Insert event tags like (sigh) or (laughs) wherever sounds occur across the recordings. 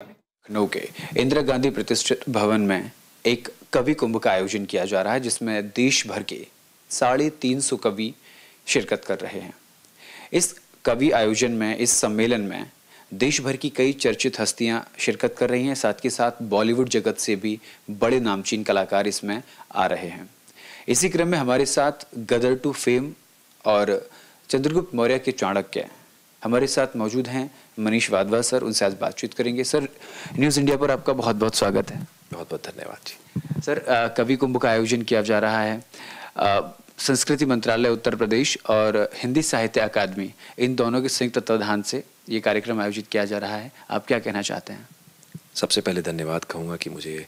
लखनऊ के इंदिरा गांधी प्रतिष्ठित भवन में एक कवि कुंभ का आयोजन किया जा रहा है, जिसमें देश भर के साढ़े तीन सौ कवि शिरकत कर रहे हैं। इस कवि आयोजन में, इस सम्मेलन में देश भर की कई चर्चित हस्तियाँ शिरकत कर रही हैं, साथ के साथ बॉलीवुड जगत से भी बड़े नामचीन कलाकार इसमें आ रहे हैं। इसी क्रम में हमारे साथ गदर टू फेम और चंद्रगुप्त मौर्य के चाणक्य हमारे साथ मौजूद हैं मनीष वाधवा सर उनसे आज बातचीत करेंगे। सर न्यूज़ इंडिया पर आपका बहुत बहुत स्वागत है। बहुत बहुत धन्यवाद जी। सर कवि कुंभ का आयोजन किया जा रहा है। अ, संस्कृति मंत्रालय उत्तर प्रदेश और हिंदी साहित्य अकादमी इन दोनों के संयुक्त तत्वाधान से ये कार्यक्रम आयोजित किया जा रहा है। आप क्या कहना चाहते हैं? सबसे पहले धन्यवाद कहूँगा कि मुझे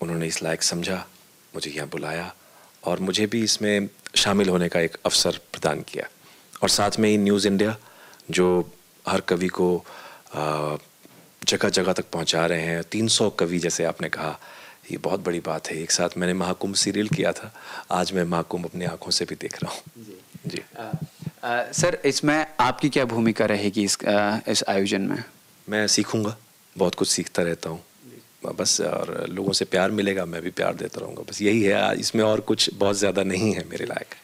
उन्होंने इस लायक समझा मुझे यहाँ बुलाया और मुझे भी इसमें शामिल होने का एक अवसर प्रदान किया। और साथ में ही न्यूज़ इंडिया जो हर कवि को जगह जगह तक पहुँचा रहे हैं। तीन सौ कवि जैसे आपने कहा ये बहुत बड़ी बात है। एक साथ मैंने महाकुंभ सीरियल किया था। आज मैं महाकुंभ अपनी आँखों से भी देख रहा हूँ। जी। अ, सर इसमें आपकी क्या भूमिका रहेगी इस अ, इस आयोजन में? मैं सीखूँगा। बहुत कुछ सीखता रहता हूँ। बस और लोगों से प्यार मिलेगा मैं भी प्यार देता रहूँगा। बस यही है इसमें और कुछ बहुत ज़्यादा नहीं है मेरे लायक।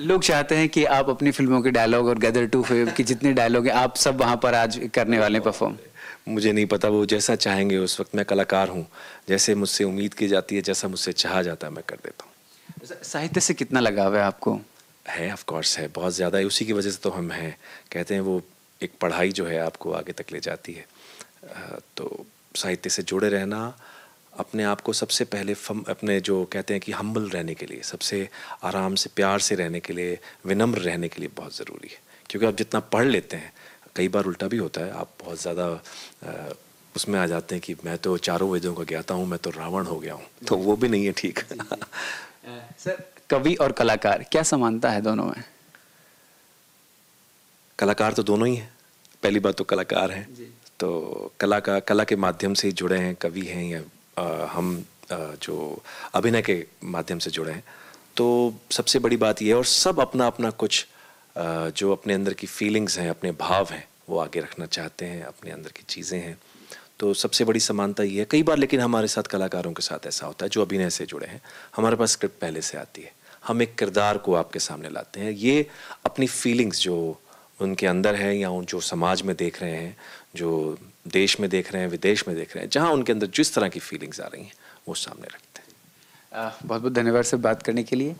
लोग चाहते हैं कि आप अपनी फ़िल्मों के डायलॉग और गदर टू फेम की जितने डायलॉग हैं आप सब वहाँ पर आज करने वाले परफॉर्म मुझे नहीं पता वो जैसा चाहेंगे उस वक्त मैं कलाकार हूँ। जैसे मुझसे उम्मीद की जाती है जैसा मुझसे चाहा जाता है मैं कर देता हूँ। साहित्य से कितना लगाव है आपको? है ऑफ़ कोर्स है बहुत ज़्यादा है। उसी की वजह से तो हम हैं। कहते हैं वो एक पढ़ाई जो है आपको आगे तक ले जाती है। तो साहित्य से जुड़े रहना अपने आप को सबसे पहले फम अपने जो कहते हैं कि हम्बल रहने के लिए सबसे आराम से प्यार से रहने के लिए विनम्र रहने के लिए बहुत ज़रूरी है। क्योंकि आप जितना पढ़ लेते हैं कई बार उल्टा भी होता है आप बहुत ज़्यादा उसमें आ जाते हैं कि मैं तो चारों वेदों का ज्ञाता हूँ मैं तो रावण हो गया हूँ तो वो भी नहीं है ठीक। (laughs) सर कवि और कलाकार क्या समानता है दोनों में? कलाकार तो दोनों ही हैं पहली बात तो कलाकार हैं। तो कला का कला के माध्यम से जुड़े हैं कवि हैं या हम जो अभिनय के माध्यम से जुड़े हैं। तो सबसे बड़ी बात यह है और सब अपना अपना कुछ जो अपने अंदर की फीलिंग्स हैं, अपने भाव हैं, वो आगे रखना चाहते हैं, अपने अंदर की चीज़ें हैं। तो सबसे बड़ी समानता ये है। कई बार लेकिन हमारे साथ कलाकारों के साथ ऐसा होता है, जो अभिनय से जुड़े हैं, हमारे पास स्क्रिप्ट पहले से आती है। हम एक किरदार को आपके सामने लाते हैं। ये अपनी फीलिंग्स जो उनके अंदर है या उन, जो समाज में देख रहे हैं, जो देश में देख रहे हैं, विदेश में देख रहे हैं, जहाँ उनके अंदर जिस तरह की फीलिंग्स आ रही हैं, वो सामने रखते हैं। बहुत बहुत धन्यवाद सर बात करने के लिए।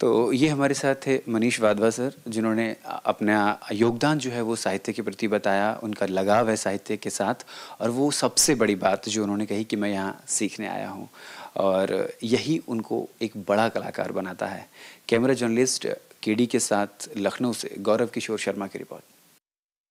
तो ये हमारे साथ थे मनीष वाधवा सर, जिन्होंने अपना योगदान जो है वो साहित्य के प्रति बताया, उनका लगाव है साहित्य के साथ, और वो सबसे बड़ी बात जो उन्होंने कही कि मैं यहाँ सीखने आया हूँ। और यही उनको एक बड़ा कलाकार बनाता है। कैमरा जर्नलिस्ट केडी के साथ लखनऊ से गौरव किशोर शर्मा की रिपोर्ट।